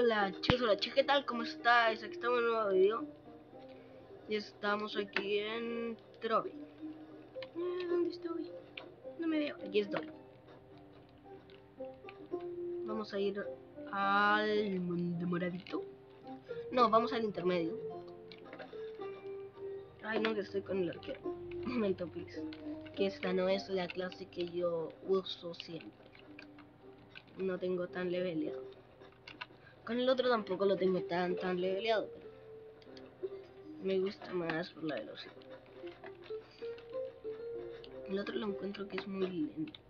Hola chicos, hola ¿qué tal? ¿Cómo estáis? Aquí estamos en un nuevo vídeo Y estamos aquí en Trovi. Eh, ¿Dónde estoy? No me veo, aquí estoy. Vamos a ir al mundo moradito No, vamos al intermedio. Ay no, que estoy con el arquero. Un momento, please Que esta no es la clase que yo uso siempre. No tengo tan leveleado con el otro tampoco lo tengo tan tan leveleado, pero me gusta más por la velocidad. El otro lo encuentro que es muy lento.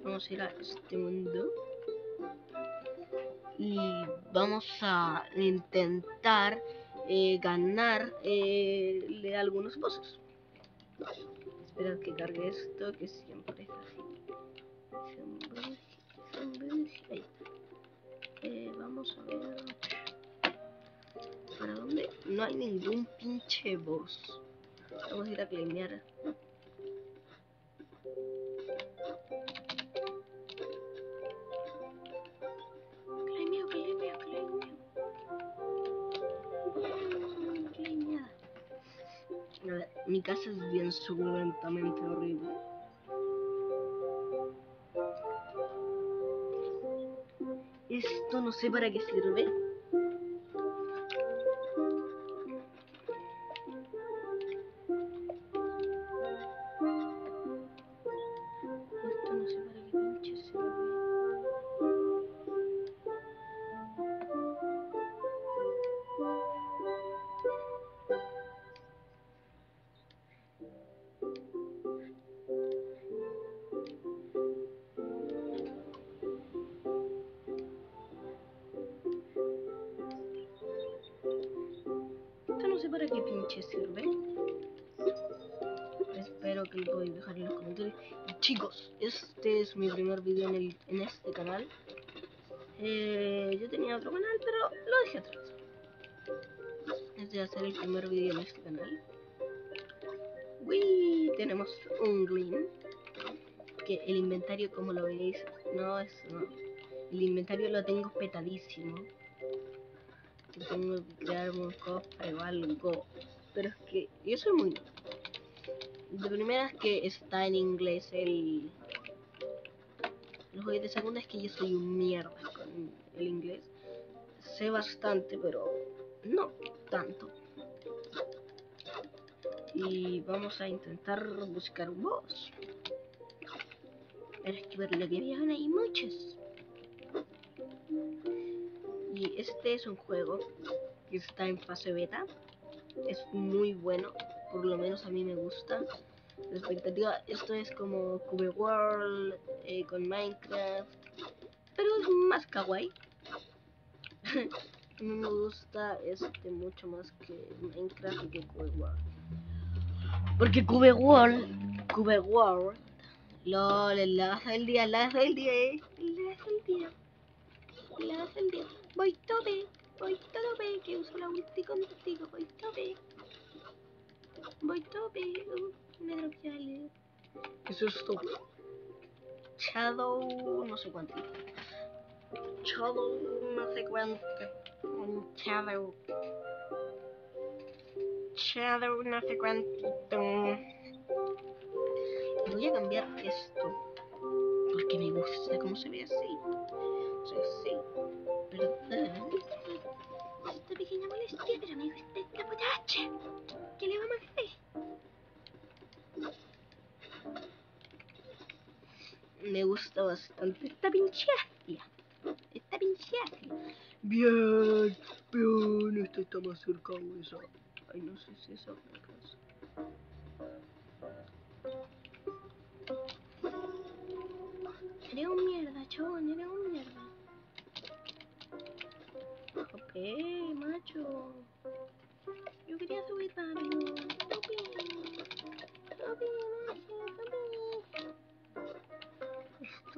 Vamos a ir a este mundo. Y vamos a intentar eh, eh, algunos bosses. Esperad que cargue esto, que siempre es así. Eh, vamos a ver. ¿Para dónde? No hay ningún pinche boss. Vamos a ir a claimear. Claimeo, claimeo, claimeo. A ver, mi casa es bien sumamente horrible. Esto no para qué pinche sirve. Espero que lo podéis dejar en los comentarios. Y chicos, este es mi primer video en, este canal. Eh, yo tenía otro canal, pero lo dejé atrás. Este va a ser el primer video en este canal. Uy, tenemos un green. Que el inventario, como lo veis, no es. No. El inventario lo tengo petadísimo tengo que crear un cofre o algo. Pero es que yo soy muy... De primera es que está en inglés el... Luego de segunda es que yo soy un mierda con el inglés. Sé bastante, pero no tanto. Y vamos a intentar buscar un boss. Pero es que verle que habían ahí muchos. Este es un juego que está en fase beta. Es muy bueno, por lo menos a mí me gusta. La expectativa, esto es como Cube World eh, con Minecraft, pero es más kawaii. a mí me gusta este mucho más que Minecraft y que Cube World. Porque Cube World, Cube World, LOL, la hace el día, la hace el día, eh, la hace el la. Voy tope, voy tope, que uso la ulti contigo, voy tope. Voy tope, uh, me dropeé el... ¿Qué es esto? Shadow, no sé cuánto. Shadow, no sé cuánto. Shadow. Shadow, no sé cuánto. Voy a cambiar esto. Porque me gusta cómo se ve así. Así. Perdón. Esta pequeña molestia, pero me gusta esta muchacha. ¿Qué le vamos a hacer? Me gusta bastante esta pinche astia. Esta pinche astia. Bien, bien, esta está más cerca de esa. Ay, no sé si esa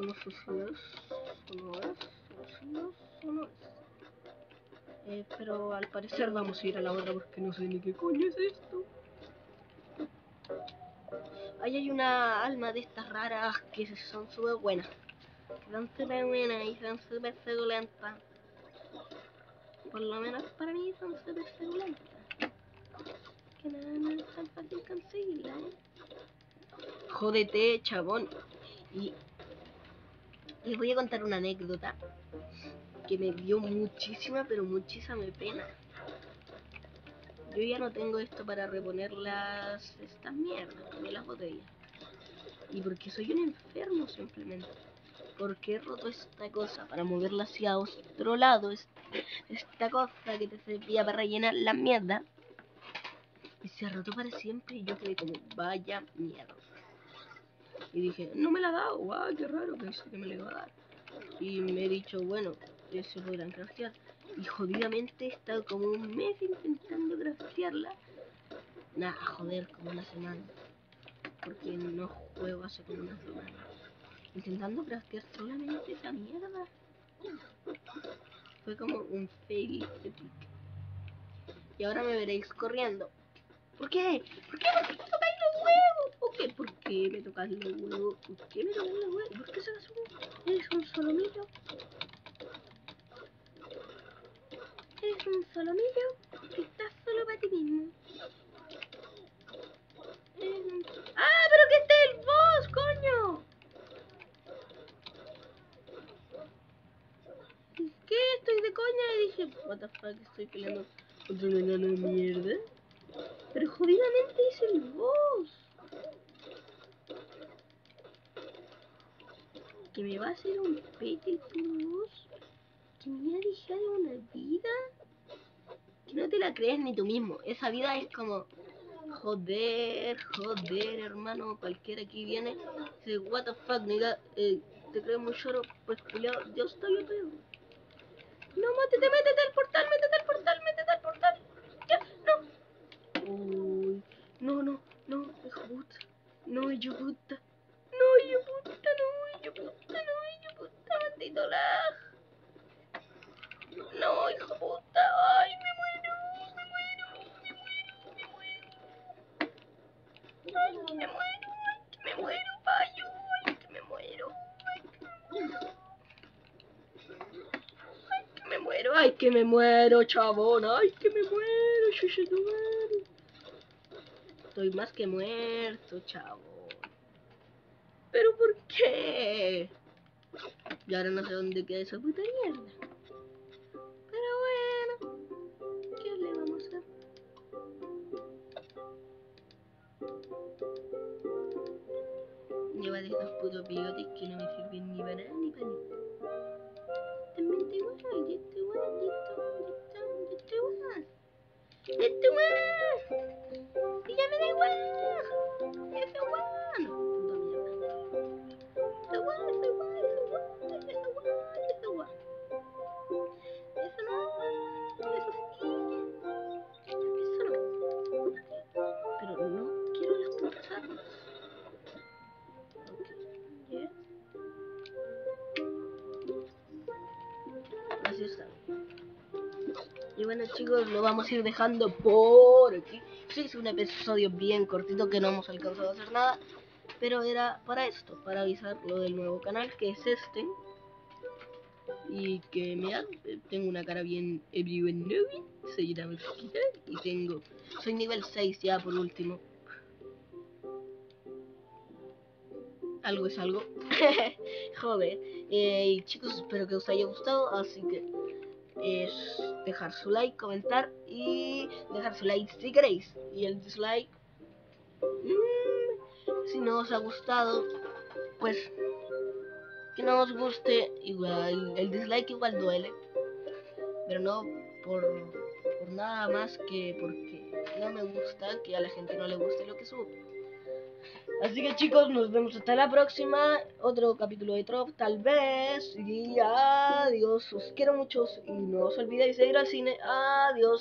Es. Eh, pero al parecer vamos a ir a la otra porque no sé ni qué coño es esto. Ahí hay una alma de estas raras que son súper buenas. Son súper buenas y son súper suculentas. Por lo menos para mí son súper suculentas. Que nada, no es tan fácil ¿eh? Jódete, chabón. Y les voy a contar una anécdota que me dio muchísima, pero muchísima pena. Yo ya no tengo esto para reponer las estas mierdas de las botellas. Y porque soy un enfermo simplemente. Porque he roto esta cosa para moverla hacia otro lado. Esta cosa que te servía para rellenar la mierda. Y se ha roto para siempre y yo quedé como, vaya mierda. Y dije, no me la ha dado, guau, qué raro que que me la iba a dar. Y me he dicho, bueno, se podrán craftear. Y jodidamente he estado como un mes intentando craftearla. Nah, joder, como una semana. Porque no juego hace como una semana. Intentando craftear solamente esa mierda. Fue como un fail epic. Y ahora me veréis corriendo. ¿Por qué? ¿Por qué? ¿Por qué me tocáis los huevos? ¿Por qué? ¿Por qué me tocáis los huevos? ¿Por qué me tocáis los huevos? ¿Por qué se un... ¿Eres un solomillo? ¿Eres un solomillo? Que estás solo para ti mismo. ¡Ah, pero que esté el boss, coño! ¿Qué? Estoy de coña y dije, what the fuck, estoy peleando contra un enano de mierda. Pero jodidamente es el boss. Que me va a hacer un pete boss. Que me ha dejado una vida. Que no te la crees ni tú mismo. Esa vida es como... Joder, joder, hermano. Cualquiera aquí viene. Dice, what the fuck, nigga. Eh, te creo muy lloro. Pues culiado, yo estoy peor. No, métete, métete al portal, métete al portal, métete al portal. Ya, no. Uy, no, no, no, hijo puta. No, hijo puta. No, hijo puta, no, hijo puta, no, hijo lag. No, hijo puta, ay, me muero, me muero, me muero, me muero. Ay, me muero, ay, que me muero, payo, ay, que me muero. Ay, que me muero. Ay, que me muero, ay, que me muero, chabón, ay, que me muero, tu madre. Estoy más que muerto, chabón. ¿Pero por qué? Y ahora no sé dónde queda esa puta mierda. Pero bueno, ¿qué le vamos a hacer? Lleva de estos putos bigotes que no me sirven ni para nada ni para ni. También te igual, y este igual, y esto, y esto, y chicos, lo vamos a ir dejando por aquí. Sí, es un episodio bien cortito que no hemos alcanzado a hacer nada. Pero era para esto, para avisar lo del nuevo canal, que es este. Y que mirad, tengo una cara bien everyone novie, soy una mosquita y tengo, soy nivel 6 ya por último. Algo es algo. Joder. Eh, y chicos, espero que os haya gustado, así que es dejar su like, comentar y dejar su like si queréis. Y el dislike, mmm, si no os ha gustado, pues que no os guste, igual el dislike igual duele, pero no por, por nada más que porque no me gusta que a la gente no le guste lo que subo. Así que chicos, nos vemos hasta la próxima. Otro capítulo de Trop, tal vez. Y adiós. Os quiero mucho. Y no os olvidéis de ir al cine. Adiós.